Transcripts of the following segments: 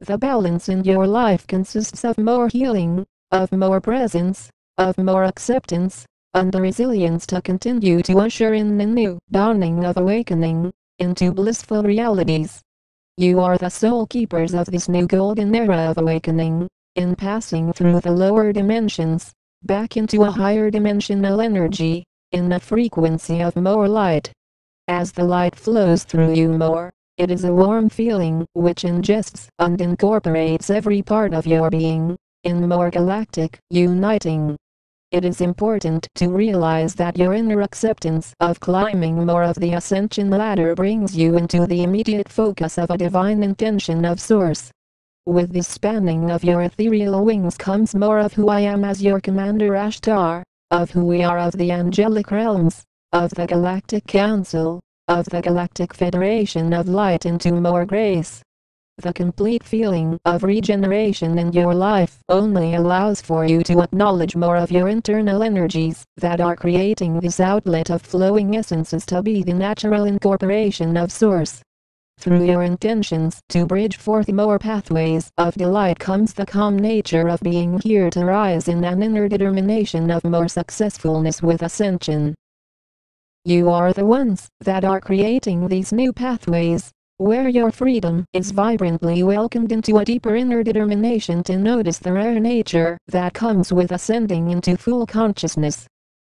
The balance in your life consists of more healing, of more presence, of more acceptance, and the resilience to continue to usher in the new dawning of awakening into blissful realities. You are the sole keepers of this new golden era of awakening, in passing through the lower dimensions, back into a higher dimensional energy, in a frequency of more light. As the light flows through you more, it is a warm feeling which ingests and incorporates every part of your being, in more galactic, uniting. It is important to realize that your inner acceptance of climbing more of the ascension ladder brings you into the immediate focus of a divine intention of source. With the spanning of your ethereal wings comes more of who I am as your commander Ashtar, of who we are of the angelic realms, of the galactic council, of the Galactic Federation of Light into more grace. The complete feeling of regeneration in your life only allows for you to acknowledge more of your internal energies that are creating this outlet of flowing essences to be the natural incorporation of Source. Through your intentions to bridge forth more pathways of delight comes the calm nature of being here to rise in an inner determination of more successfulness with ascension. You are the ones that are creating these new pathways, where your freedom is vibrantly welcomed into a deeper inner determination to notice the rare nature that comes with ascending into full consciousness.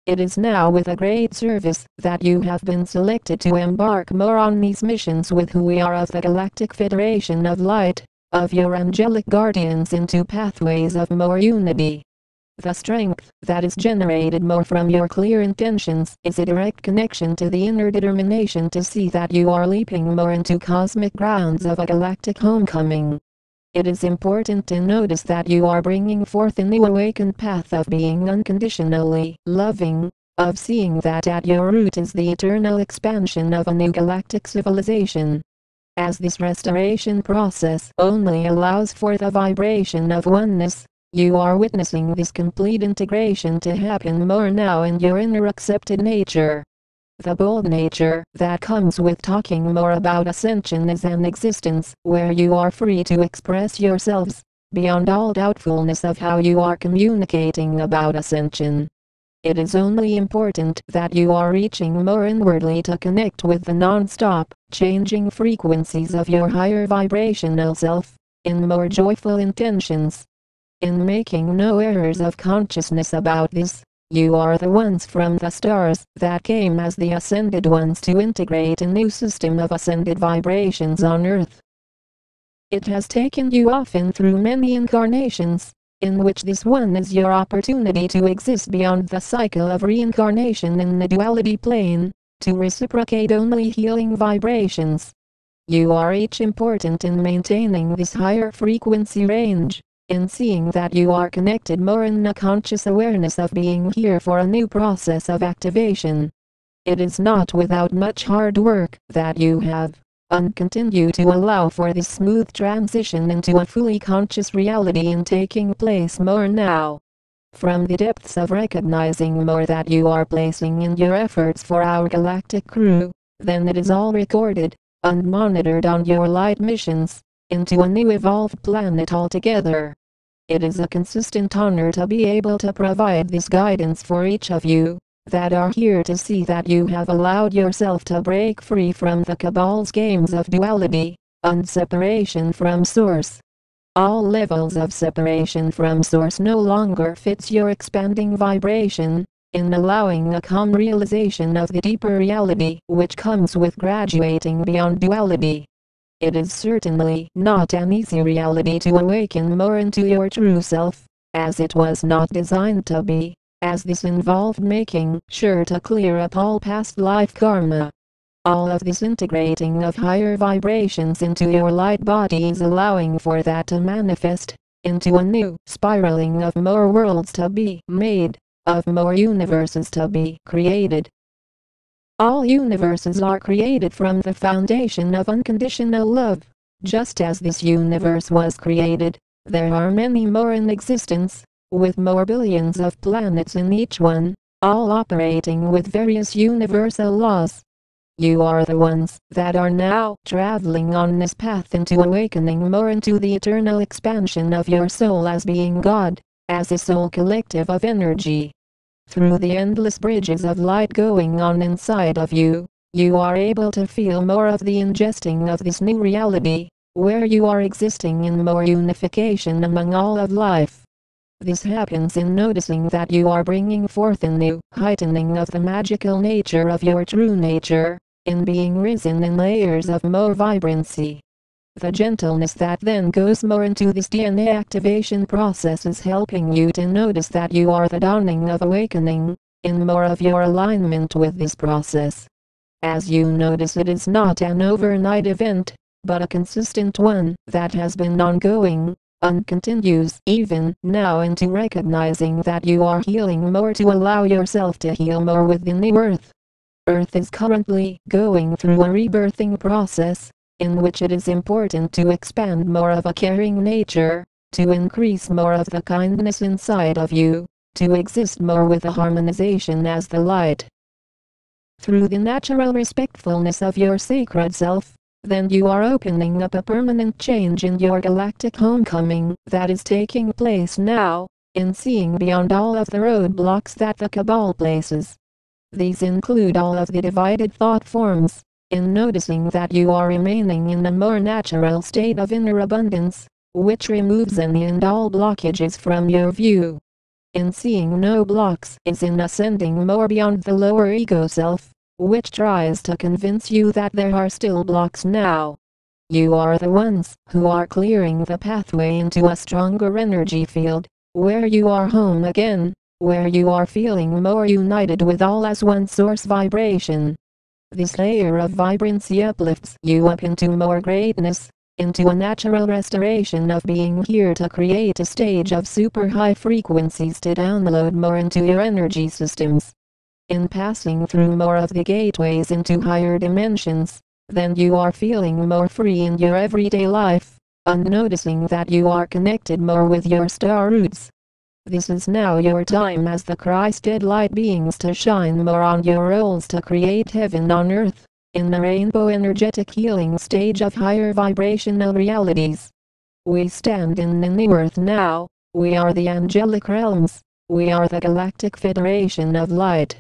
It is now with a great service that you have been selected to embark more on these missions with who we are of the Galactic Federation of Light, of your angelic guardians into pathways of more unity. The strength that is generated more from your clear intentions is a direct connection to the inner determination to see that you are leaping more into cosmic grounds of a galactic homecoming. It is important to notice that you are bringing forth a new awakened path of being unconditionally loving, of seeing that at your root is the eternal expansion of a new galactic civilization. As this restoration process only allows for the vibration of oneness, you are witnessing this complete integration to happen more now in your inner accepted nature. The bold nature that comes with talking more about ascension is an existence where you are free to express yourselves, beyond all doubtfulness of how you are communicating about ascension. It is only important that you are reaching more inwardly to connect with the non-stop, changing frequencies of your higher vibrational self, in more joyful intentions in making no errors of consciousness about this. You are the ones from the stars that came as the ascended ones to integrate a new system of ascended vibrations on earth. It has taken you often through many incarnations, in which this one is your opportunity to exist beyond the cycle of reincarnation in the duality plane, to reciprocate only healing vibrations. You are each important in maintaining this higher frequency range in seeing that you are connected more in a conscious awareness of being here for a new process of activation. It is not without much hard work that you have, and continue to allow for this smooth transition into a fully conscious reality in taking place more now. From the depths of recognizing more that you are placing in your efforts for our galactic crew, then it is all recorded, and monitored on your light missions, into a new evolved planet altogether. It is a consistent honor to be able to provide this guidance for each of you that are here to see that you have allowed yourself to break free from the cabal's games of duality and separation from source. All levels of separation from source no longer fits your expanding vibration, in allowing a calm realization of the deeper reality which comes with graduating beyond duality. It is certainly not an easy reality to awaken more into your true self, as it was not designed to be, as this involved making sure to clear up all past life karma. All of this integrating of higher vibrations into your light body is allowing for that to manifest into a new spiraling of more worlds to be made, of more universes to be created, all universes are created from the foundation of unconditional love. Just as this universe was created, there are many more in existence, with more billions of planets in each one, all operating with various universal laws. You are the ones that are now traveling on this path into awakening more into the eternal expansion of your soul as being God, as a soul collective of energy. Through the endless bridges of light going on inside of you, you are able to feel more of the ingesting of this new reality, where you are existing in more unification among all of life. This happens in noticing that you are bringing forth a new heightening of the magical nature of your true nature, in being risen in layers of more vibrancy. The gentleness that then goes more into this DNA activation process is helping you to notice that you are the dawning of awakening, in more of your alignment with this process. As you notice it is not an overnight event, but a consistent one that has been ongoing, and continues even now into recognizing that you are healing more to allow yourself to heal more within the earth. Earth is currently going through a rebirthing process, in which it is important to expand more of a caring nature, to increase more of the kindness inside of you, to exist more with a harmonization as the light. Through the natural respectfulness of your sacred self, then you are opening up a permanent change in your galactic homecoming that is taking place now, in seeing beyond all of the roadblocks that the Cabal places. These include all of the divided thought forms, in noticing that you are remaining in a more natural state of inner abundance, which removes any and all blockages from your view. In seeing no blocks is in ascending more beyond the lower ego self, which tries to convince you that there are still blocks now. You are the ones who are clearing the pathway into a stronger energy field, where you are home again, where you are feeling more united with all as one source vibration. This layer of vibrancy uplifts you up into more greatness, into a natural restoration of being here to create a stage of super high frequencies to download more into your energy systems in passing through more of the gateways into higher dimensions, then you are feeling more free in your everyday life, and noticing that you are connected more with your star roots. This is now your time as the Christed light beings to shine more on your roles to create heaven on earth, in the rainbow energetic healing stage of higher vibrational realities. We stand in the new earth now, we are the angelic realms, we are the galactic federation of light.